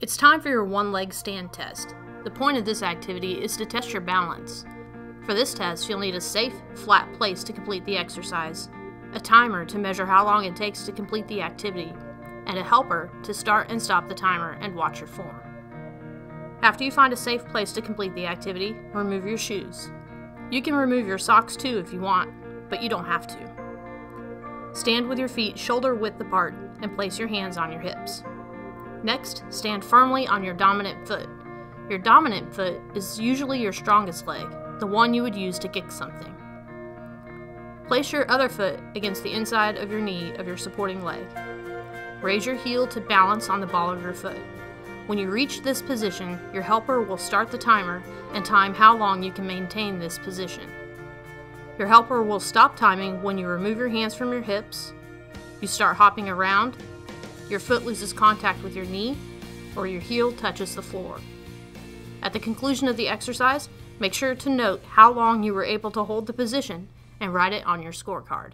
It's time for your one leg stand test. The point of this activity is to test your balance. For this test, you'll need a safe, flat place to complete the exercise, a timer to measure how long it takes to complete the activity, and a helper to start and stop the timer and watch your form. After you find a safe place to complete the activity, remove your shoes. You can remove your socks too if you want, but you don't have to. Stand with your feet shoulder width apart and place your hands on your hips. Next, stand firmly on your dominant foot. Your dominant foot is usually your strongest leg, the one you would use to kick something. Place your other foot against the inside of your knee of your supporting leg. Raise your heel to balance on the ball of your foot. When you reach this position, your helper will start the timer and time how long you can maintain this position. Your helper will stop timing when you remove your hands from your hips, you start hopping around, your foot loses contact with your knee, or your heel touches the floor. At the conclusion of the exercise, make sure to note how long you were able to hold the position and write it on your scorecard.